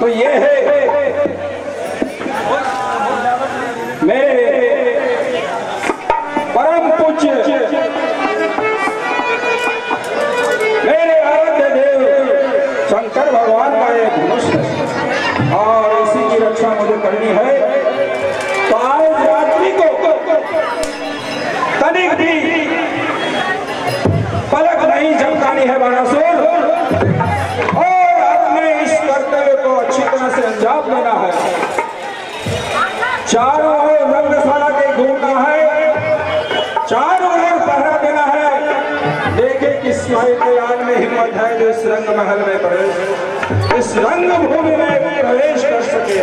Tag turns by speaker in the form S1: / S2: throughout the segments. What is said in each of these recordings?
S1: تو یہ ہے میرے پرم پوچھ میرے آرد دیو شنکر بھگوان اور اب اس کرتے کو اچھی طرح سے انجام دینا ہے۔ چاروں اور رنگ سارا کے گھومنا ہے۔ چاروں اور پہرا دینا ہے۔ دیکھیں کس مائی قیان میں ہمت ہے جو اس رنگ محل میں پرویش اس رنگ بھومی میں پرویش کر سکے۔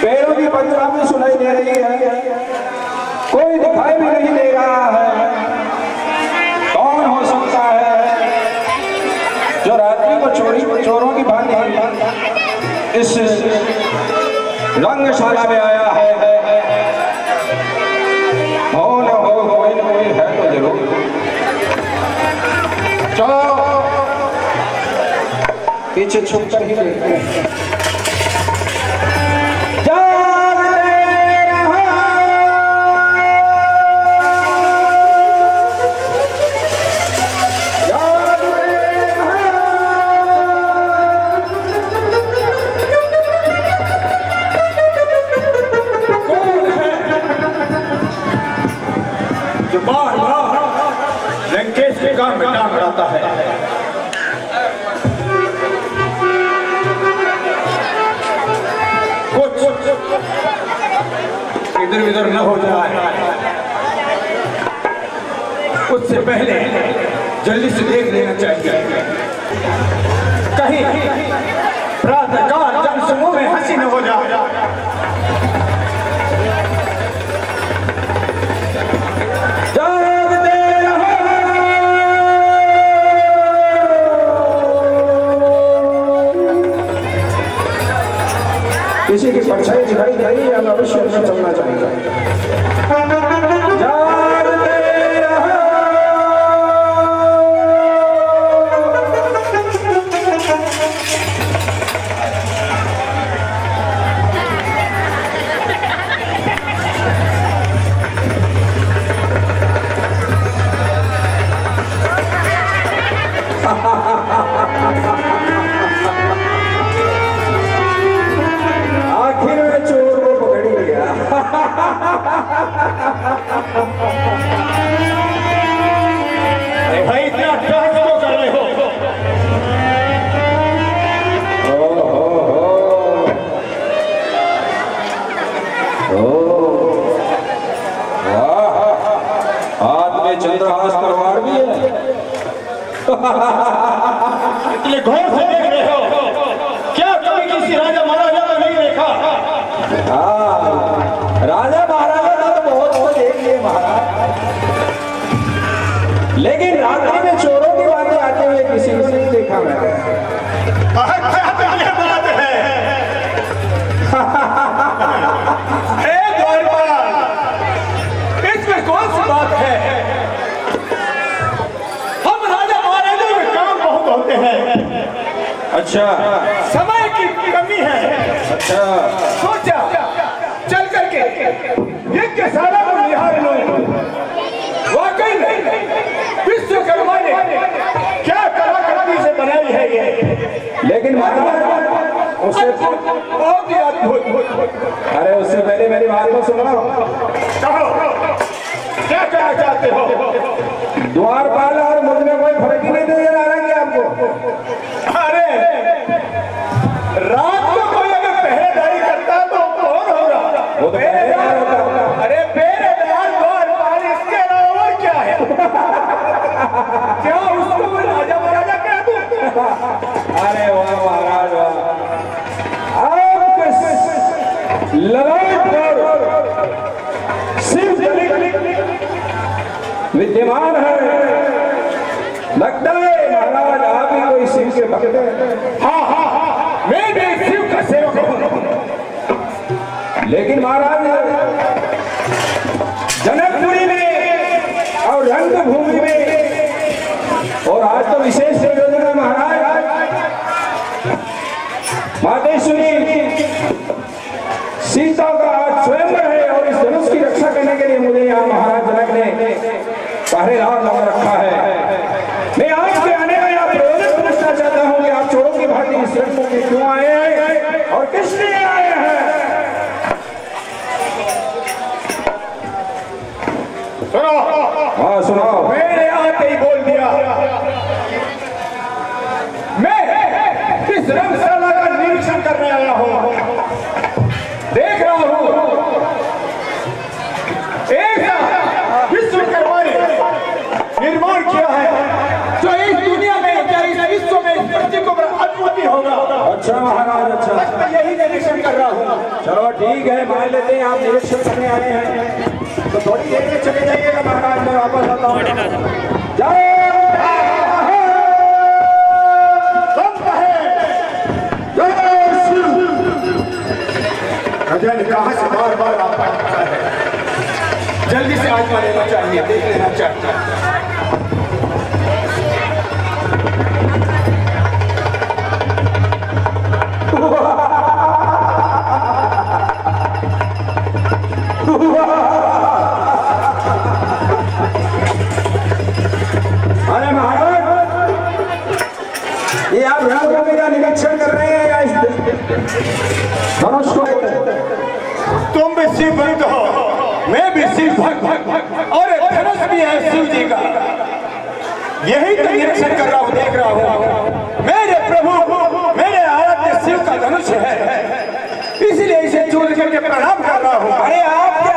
S1: پیروں کی بدنامی سنائی دے رہی ہے۔ کوئی دکھائی بھی نہیں دے رہا ہے۔ اس رنگ شالہ میں آیا ہے۔ ہو پیچھے چھپ کر ہی ہیں۔
S2: نظر نہ ہو جائے۔ اس سے پہلے جلدی سے دیکھ لینا چاہیے۔ کہیں رات کار میں ہنسی نہ ہو جائے۔
S1: کسی کی پرچھائی دکھائی گئی یا بھوشیہ میں چلنا چاہیے ہاں راجہ مہاراجہ تو بہت کچھ دیکھ لیے مہاراج۔ لیکن راتری میں چوروں کی باتیں آتے ہوئے کسی کو نہیں دیکھا میں۔
S2: نے بات ہے کون سی بات ہے؟ ہم کام بہت ہوتے ہیں۔
S1: اچھا۔
S2: سمے کی کمی ہے۔
S1: اچھا۔
S2: بچہ۔ چل کر کے۔ یہ کے سارا کو نہار لو۔ واقعی وشوکرما نے کیا کرا کلاکرتی سے بنائی ہے یہ۔
S1: لیکن مہاتما اسے
S2: بہت ہی ادبھت
S1: ارے اس سے پہلے میری بات کو سن رہا
S2: کہو، کیا کہنا چاہتے ہو؟
S1: دوار پالا اور مجھ میں کوئی فرق ہی نہیں دے رہا کہ آپ کو۔ کے وقت
S2: ہاں ہاں ہاں, ہاں،, ہاں، شیو کا سیوک
S1: لیکن مہاراج جنک پوری میں اور رنگ بھومی میں اور آج تو وشیش پروجنا مہاراج۔ باتیں سنی سیتا کا آج چلو ٹھیک ہے مان لیتے ہیں آپ نریشن کرنے آئے ہیں۔ تو تھوڑی دیر میں چلے جائیے گا مہاراج میں واپس آتا ہوں۔ جائے
S2: کہاں سے بار بار آپ جلدی سے آج لینا چاہیے دیکھ لینا چاہیے۔ سی بھکت ہو میں بھی سی بھکت اور دھنس بھی ہے شیو جی کا یہی تو نریکشن کر رہا ہوں دیکھ رہا ہوں میرے پربھو میرے آرادھیہ شیو کا دھنش ہے اسی لیے اسے چون کر کے پرنام کر رہا ہوں ارے
S1: آپ کے